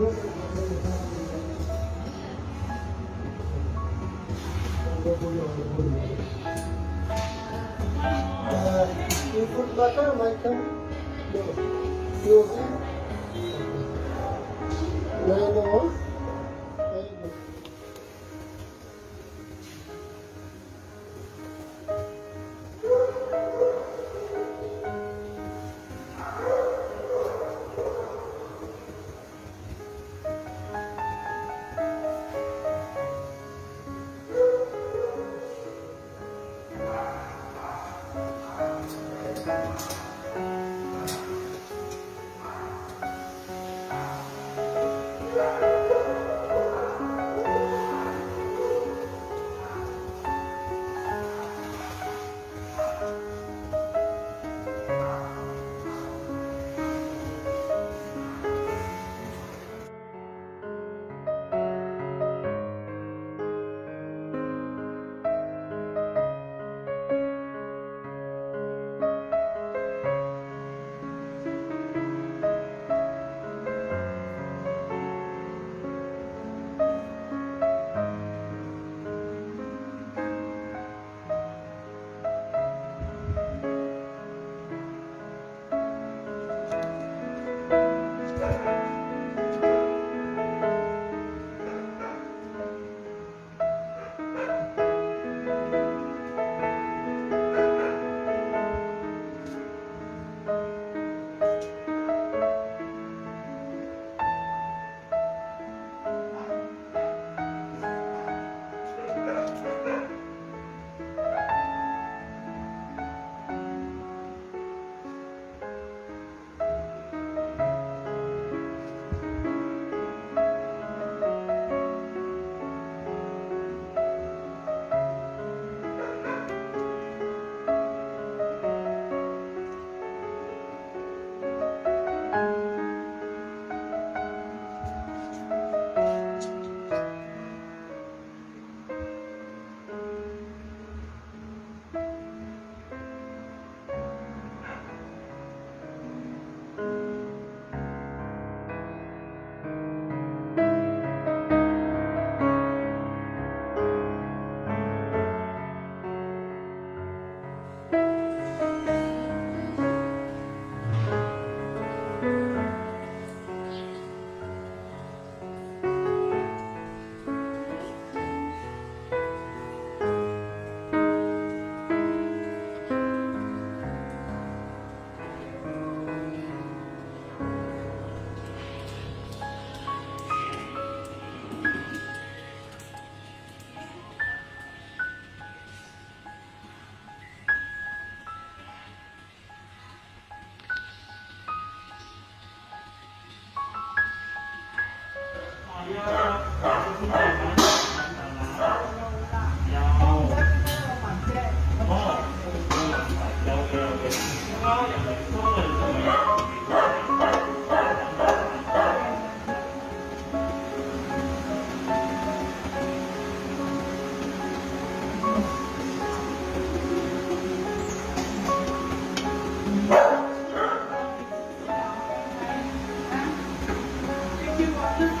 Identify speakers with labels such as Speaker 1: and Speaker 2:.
Speaker 1: input
Speaker 2: you macam dia. Dia. No.
Speaker 3: you are